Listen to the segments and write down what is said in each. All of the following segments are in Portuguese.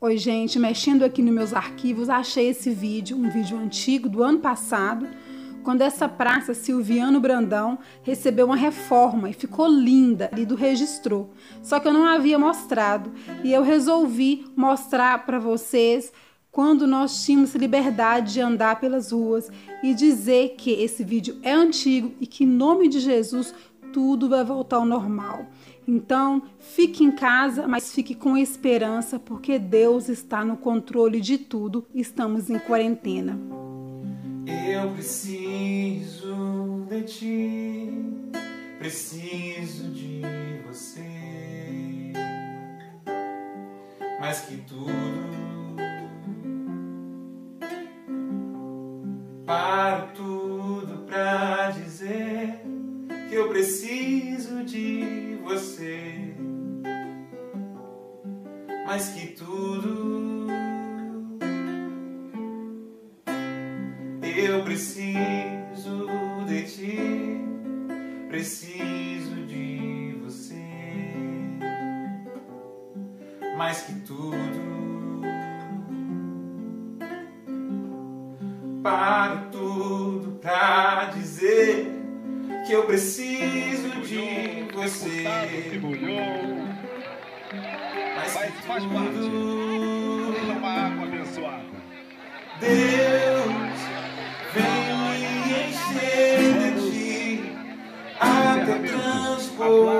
Oi, gente, mexendo aqui nos meus arquivos, achei esse vídeo, um vídeo antigo do ano passado, quando essa praça Silviano Brandão recebeu uma reforma e ficou linda, ali do registrou. Só que eu não havia mostrado e eu resolvi mostrar para vocês quando nós tínhamos liberdade de andar pelas ruas e dizer que esse vídeo é antigo e que em nome de Jesus tudo vai voltar ao normal. Então, fique em casa, mas fique com esperança, porque Deus está no controle de tudo. Estamos em quarentena. Eu preciso de ti, preciso de você, mais que tudo. Paro tudo pra dizer que eu preciso mais que tudo. Eu preciso de ti, preciso de você, mais que tudo. Paro tudo pra dizer que eu preciso de você. Mas Faz, parte. Seja uma água abençoada. Deus vem me encher de ti até transbordar.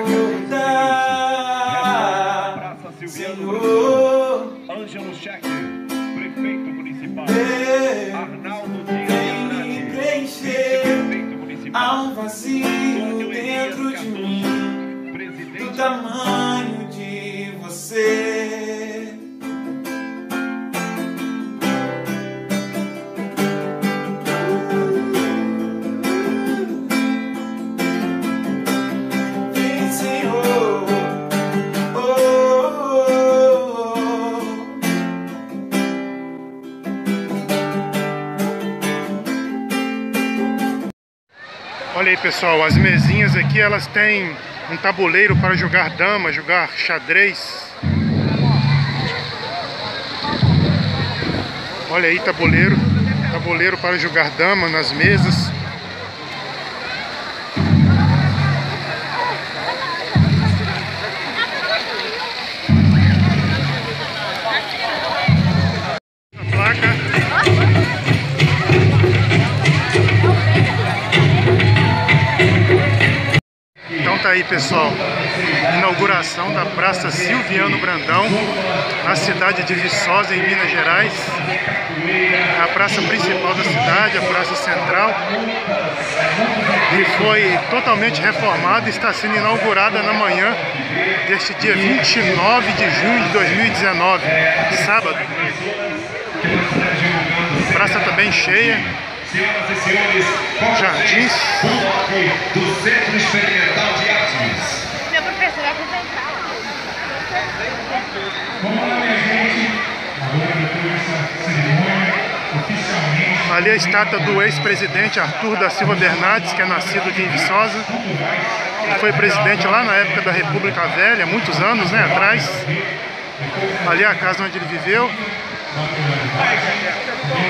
Olha aí pessoal, as mesinhas aqui elas têm um tabuleiro para jogar dama, jogar xadrez. Olha aí tabuleiro, tabuleiro para jogar dama nas mesas. Tá aí pessoal, inauguração da Praça Silviano Brandão, na cidade de Viçosa, em Minas Gerais. A praça principal da cidade, a praça central. E foi totalmente reformada e está sendo inaugurada na manhã deste dia 29 de junho de 2019, sábado. A praça está bem cheia, Senhoras e senhores, jardins. do Centro Experimental de Artes. Meu professor vai apresentar. Vamos lá, minha gente. Agora, depois dessa cerimônia, oficialmente, Ali a estátua do ex-presidente Arthur da Silva Bernardes, que é nascido aqui em Viçosa. Ele foi presidente lá na época da República Velha, muitos anos né, atrás. Ali é a casa onde ele viveu.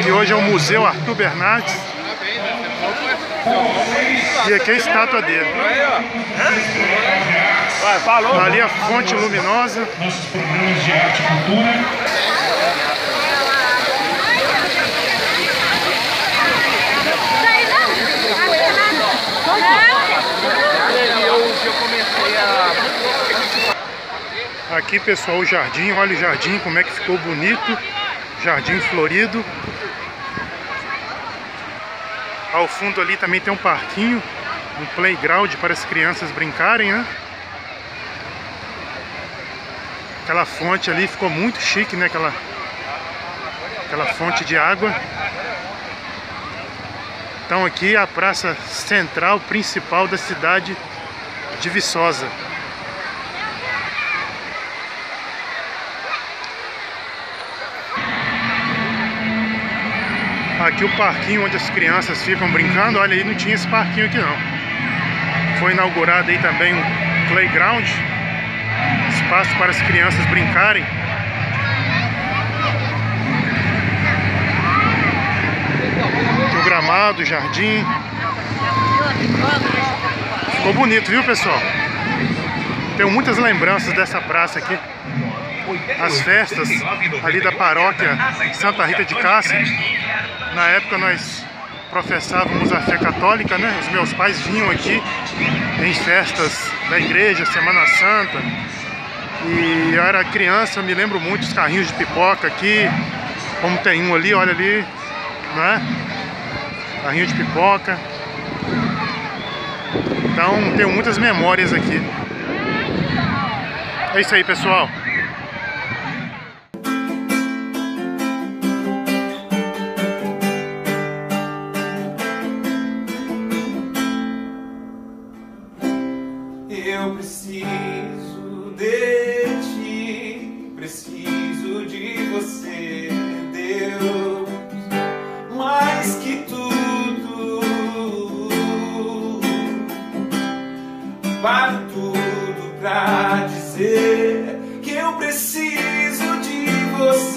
Que hoje é o Museu Arthur Bernardes. E aqui é a estátua dele. Ali a fonte luminosa. nossos programas de arte e cultura. Aqui pessoal o jardim, olha o jardim, como é que ficou bonito. Jardim florido. Ao fundo ali também tem um parquinho, um playground para as crianças brincarem, né? Aquela fonte ali ficou muito chique, né? Aquela, aquela fonte de água. Então aqui é a praça central principal da cidade de Viçosa. Aqui o parquinho onde as crianças ficam brincando, olha aí, não tinha esse parquinho aqui não. Foi inaugurado aí também um playground, espaço para as crianças brincarem. O gramado, o jardim. Ficou bonito, viu, pessoal? Tenho muitas lembranças dessa praça aqui. As festas ali da paróquia Santa Rita de Cássia. Na época nós professávamos a fé católica, né? Os meus pais vinham aqui em festas da igreja, Semana Santa, e eu era criança, me lembro muito dos carrinhos de pipoca aqui, como tem um ali, olha ali, não é? Carrinho de pipoca. Então tenho muitas memórias aqui. É isso aí, pessoal.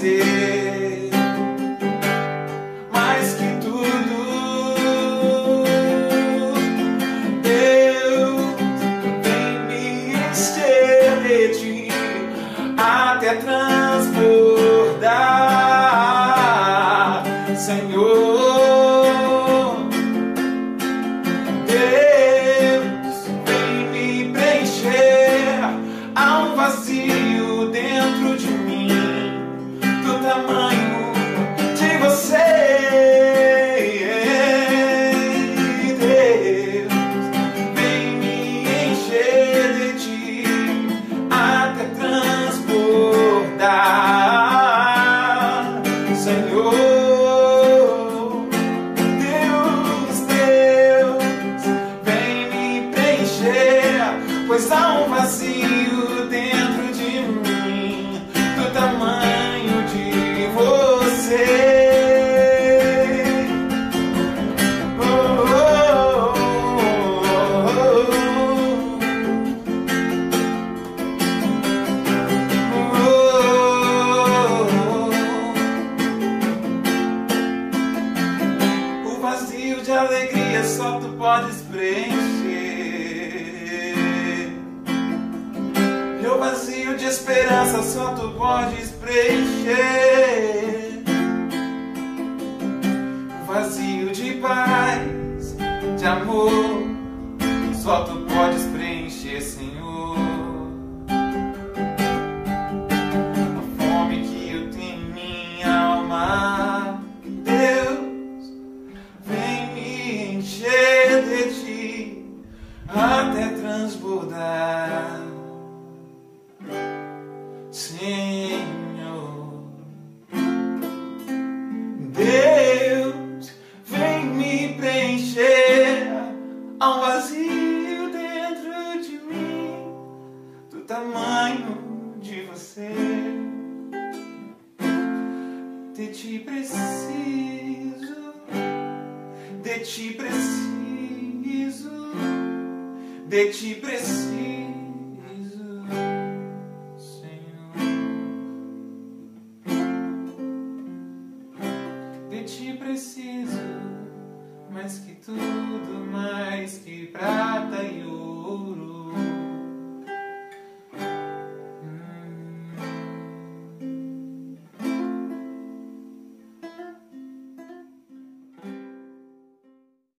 Você. Mais que tudo, Deus vem me encher até transbordar, Senhor. Meu vazio de esperança só tu podes preencher. O vazio de paz, de amor, só tu podes preencher, preciso, de ti preciso, de ti preciso, Senhor. De ti preciso, mais que